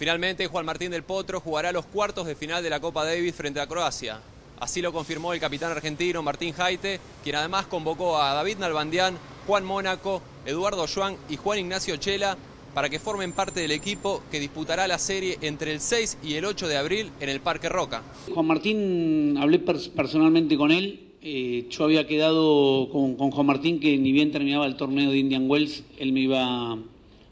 Finalmente, Juan Martín del Potro jugará los cuartos de final de la Copa Davis frente a Croacia. Así lo confirmó el capitán argentino Martín Jaite, quien además convocó a David Nalbandián, Juan Mónaco, Eduardo Joan y Juan Ignacio Chela para que formen parte del equipo que disputará la serie entre el 6 y el 8 de abril en el Parque Roca. Juan Martín, hablé personalmente con él. Eh, yo había quedado con, Juan Martín que ni bien terminaba el torneo de Indian Wells, él me iba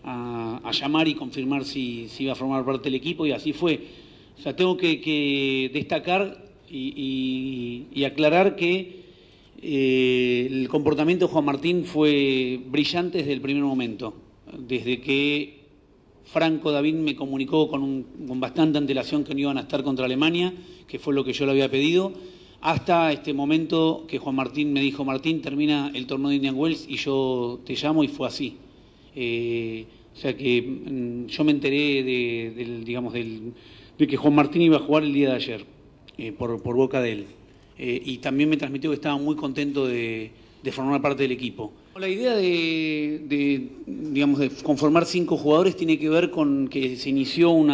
a, llamar y confirmar si, iba a formar parte del equipo y así fue. O sea, tengo que, destacar y, aclarar que eh, el comportamiento de Juan Martín fue brillante desde el primer momento desde que Franco David me comunicó con, bastante antelación que no iban a estar contra Alemania, que fue lo que yo le había pedido, hasta este momento que Juan Martín me dijo, Martín, termina el torneo de Indian Wells y yo te llamo y fue así. Eh, o sea que mm, yo me enteré de, digamos, de que Juan Martín iba a jugar el día de ayer, eh, por, boca de él. Eh, y también me transmitió que estaba muy contento de formar parte del equipo. La idea de, digamos, de conformar cinco jugadores tiene que ver con que se inició un,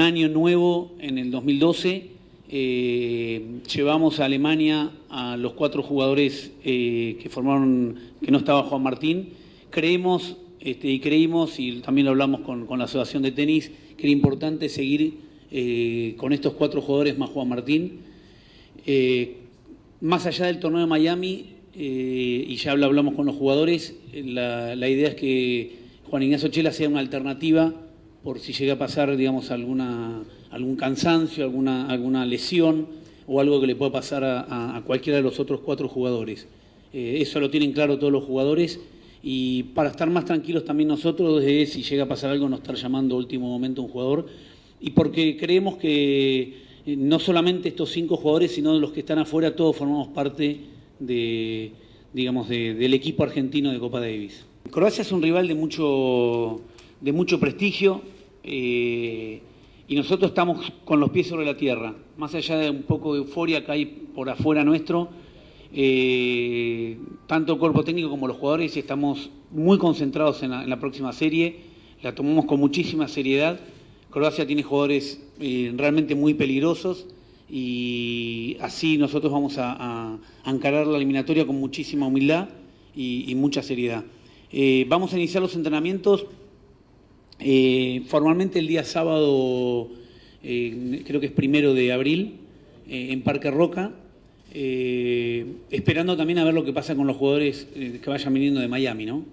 año nuevo en el 2012. Eh, llevamos a Alemania a los cuatro jugadores que formaron, que no estaba Juan Martín. Creemos este, y creímos, y también lo hablamos con, la Asociación de Tenis, que era importante seguir eh, con estos cuatro jugadores más Juan Martín. más allá del torneo de Miami, eh, y ya hablamos con los jugadores, la, idea es que Juan Ignacio Chela sea una alternativa por si llega a pasar, digamos, alguna, algún cansancio, alguna, alguna lesión o algo que le pueda pasar a, cualquiera de los otros cuatro jugadores. Eh, eso lo tienen claro todos los jugadores y para estar más tranquilos también nosotros, si llega a pasar algo, no estar llamando a último momento a un jugador y porque creemos que eh, no solamente estos cinco jugadores, sino los que están afuera, todos formamos parte de, digamos, del equipo argentino de Copa Davis. Croacia es un rival de mucho, de mucho prestigio eh, y nosotros estamos con los pies sobre la tierra. Más allá de un poco de euforia que hay por afuera nuestro, eh, tanto el cuerpo técnico como los jugadores estamos muy concentrados en la, próxima serie, la tomamos con muchísima seriedad. Croacia tiene jugadores eh, realmente muy peligrosos y así nosotros vamos a, encarar la eliminatoria con muchísima humildad y, mucha seriedad. Eh, vamos a iniciar los entrenamientos formalmente el día sábado, creo que es primero de abril, en Parque Roca, esperando también a ver lo que pasa con los jugadores que vayan viniendo de Miami, ¿no?